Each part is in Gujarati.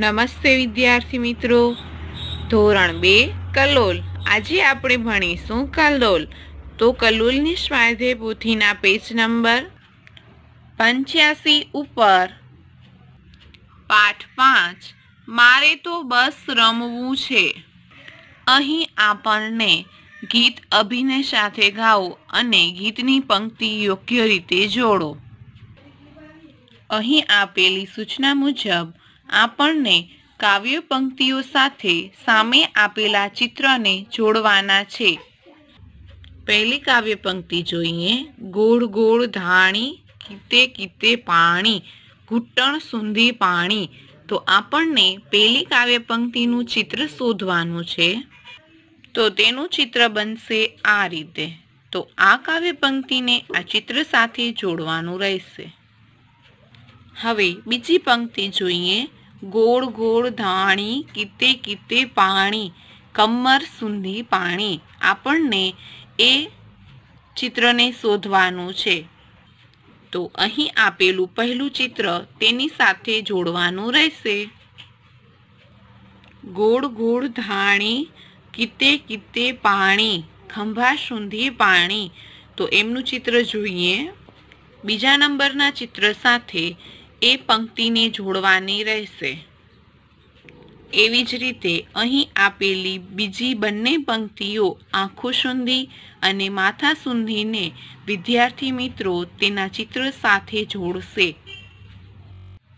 નમસ્તે વિદ્યાર્થી મિત્રો. ધોરણ બે, કલોલ. આજે આપણે ભણીશું કલોલ. તો કલોલની સ્વાધ્યાય પોથીના પેજ નંબર પંચ્યાસી ઉપર. પાઠ પાંચ, મારે તો બસ રમવું છે. અહીં આપણને ગીત અભિનય સાથે ગાઓ અને ગીતની પંક્તિ યોગ્ય રીતે જોડો. અહીં આપેલી સૂચના મુજબ આપણને કાવ્ય પંક્તિઓ સાથે સામે આપેલા ચિત્રને જોડવાના છે. પહેલી કાવ્ય પંક્તિ જોઈએ. ગોળ ગોળ ધાણી, કીતે કીતે પાણી, ઘૂંટણ સુધી પાણી. તો આપણને પહેલી કાવ્ય પંક્તિનું ચિત્ર શોધવાનું છે. તો તેનું ચિત્ર બનશે આ રીતે. તો આ કાવ્ય પંક્તિને આ ચિત્ર સાથે જોડવાનું રહેશે. હવે બીજી પંક્તિ જોઈએ. ગોળ ગોળ ધાણી, કીતે કીતે પાણી, કમર સુધી પાણી. આપણને એ ચિત્રને શોધવાનું છે. તો અહીં આપેલું પહેલું ચિત્ર તેની સાથે જોડવાનું રહેશે. ગોળ ગોળ ધાણી, કીતે કીતે પાણી, ખંભા સુધી પાણી. તો એમનું ચિત્ર જોઈએ. બીજા નંબરના ચિત્ર સાથે એ પંક્તિને જોડવાની રહેશે. એવી જ રીતે અહીં આપેલી બીજી બંને પંક્તિઓ આંખો સુંધી અને માથા સુંધીને વિદ્યાર્થી મિત્રો તેના ચિત્ર સાથે જોડશે.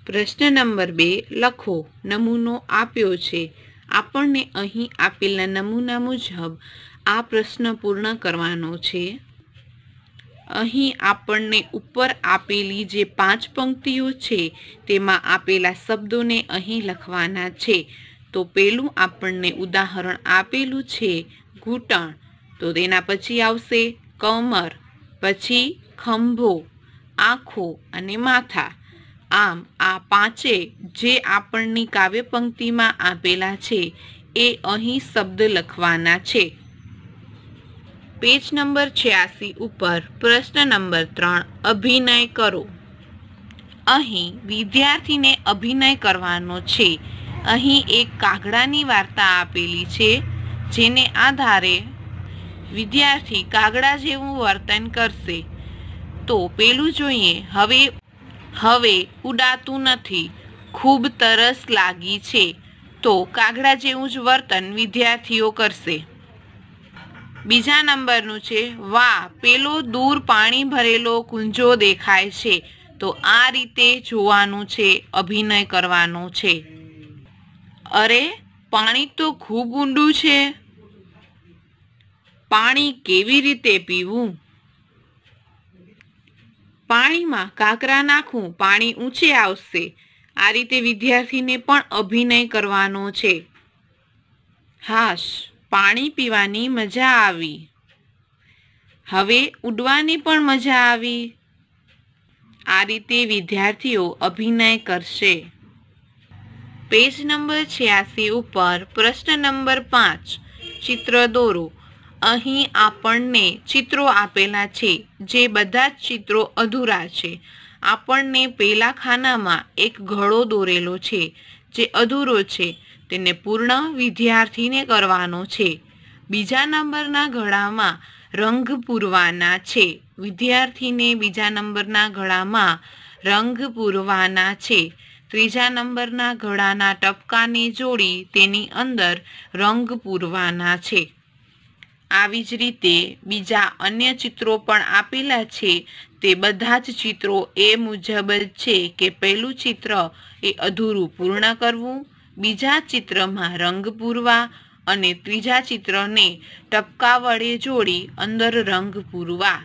પ્રશ્ન નંબર બે, લખો નમૂનો આપ્યો છે. આપણને અહીં આપેલા નમૂના મુજબ આ પ્રશ્ન પૂર્ણ કરવાનો છે. અહીં આપણને ઉપર આપેલી જે પાંચ પંક્તિઓ છે, તેમાં આપેલા શબ્દોને અહીં લખવાના છે. તો પેલું આપણને ઉદાહરણ આપેલું છે, ઘૂંટણ. તો તેના પછી આવશે કમર, પછી ખંભો, આંખો અને માથા. આમ, આ પાંચે જે આપણની કાવ્ય પંક્તિમાં આપેલા છે, એ અહીં શબ્દ લખવાના છે. પેજ નંબર છ્યાસી ઉપર પ્રશ્ન નંબર ત્રણ, અભિનય કરો. અહીં વિદ્યાર્થીને અભિનય કરવાનો છે. અહીં એક કાગડાની વાર્તા આપેલી છે, જેને આધારે વિદ્યાર્થી કાગડા જેવું વર્તન કરશે. તો પેલું જોઈએ, હવે હવે ઉડાતું નથી, ખૂબ તરસ લાગી છે. તો કાગડા જેવું જ વર્તન વિદ્યાર્થીઓ કરશે. બીજા નંબરનું છે, વાહ, પેલો દૂર પાણી ભરેલો કુંજો દેખાય છે. તો આ રીતે જોવાનું છે, અભિનય કરવાનો છે. અરે, પાણી તો ખૂબ ઊંડું છે. પાણી કેવી રીતે પીવું? પાણીમાં કાંકરા નાખવું પાણી ઊંચે આવશે. આ રીતે વિદ્યાર્થીને પણ અભિનય કરવાનો છે. હાશ. પાણી પીવાની મજા આવી. હવે ઉડવાની પણ મજા આવી. આ રીતે વિદ્યાર્થીઓ અભિનય કરશે. પેજ નંબર છ્યાસી ઉપર પ્રશ્ન નંબર પાંચ, ચિત્ર દોરો. અહીં આપણને ચિત્રો આપેલા છે, જે બધા જ ચિત્રો અધૂરા છે. આપણને પેલા ખાનામાં એક ઘડો દોરેલો છે, જે અધૂરો છે. તેને પૂર્ણ વિદ્યાર્થીને કરવાનો છે. બીજા નંબરના ઘડામાં રંગ પૂરવાના છે. વિદ્યાર્થીને બીજા નંબરના ઘડામાં રંગ પૂરવાના છે. ત્રીજા નંબરના ઘડાના ટપકાને જોડી તેની અંદર રંગ પૂરવાના છે. આવી જ રીતે બીજા અન્ય ચિત્રો પણ આપેલા છે. તે બધા જ ચિત્રો એ મુજબ જ છે કે પહેલું ચિત્ર એ અધૂરું પૂર્ણ કરવું બીજા ચિત્રમાં રંગ પૂરવા અને ત્રીજા ચિત્રને ટપકા વડે જોડી અંદર રંગ પૂરવા.